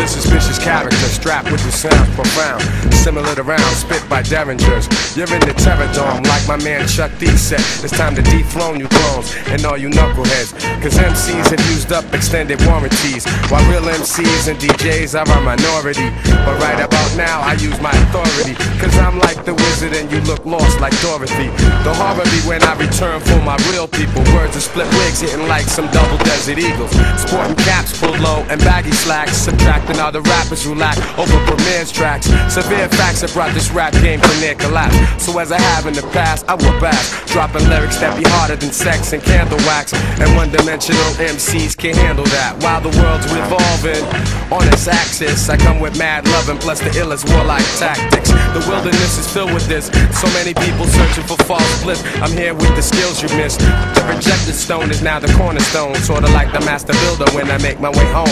the suspicious character, strapped with the sound profound, similar to rounds spit by derringers. You're in the terror dome, like my man Chuck D said. It's time to dethrone you clones and all you knuckleheads. Cause MCs have used up extended warranties, while real MCs and DJs are a minority. But right about now, I use my authority, cause I'm like the wizard and you look lost like Dorothy. The horror be when I return for my real people. Words of split wigs hitting like some double desert eagles. Sporting caps pulled low and baggy slacks, subtracting all the rappers who lack over Premier's tracks. Severe facts have brought this rap game to near collapse. So as I have in the past, I will back, dropping lyrics that be harder than sex and candle wax. And one-dimensional MCs can't handle that. While the world's revolving on its axis, I come with mad loving plus the illest warlike tactics. The wilderness is filled with this. So many people searching for false bliss. I'm here with the skills you missed. The rejected stone is now the cornerstone, sorta like the master builder when I make my way home.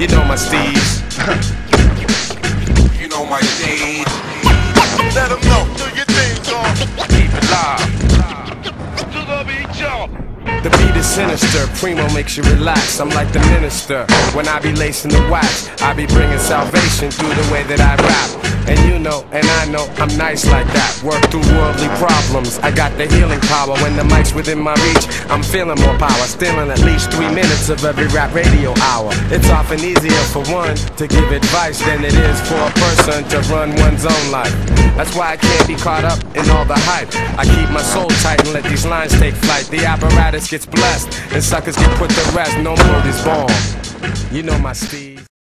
You know my steeds. You know my stage. Let them know. The beat is sinister, Primo makes you relax. I'm like the minister. When I be lacing the wax, I be bringing salvation through the way that I rap. And you know, and I know, I'm nice like that. Work through worldly problems. I got the healing power. When the mic's within my reach, I'm feeling more power. Stealing at least three minutes of every rap radio hour. It's often easier for one to give advice than it is for a person to run one's own life. That's why I can't be caught up in all the hype. I keep my soul tight and let these lines take flight. The apparatus gets blessed, and suckers get put to rest. No more is born. You know my Steve.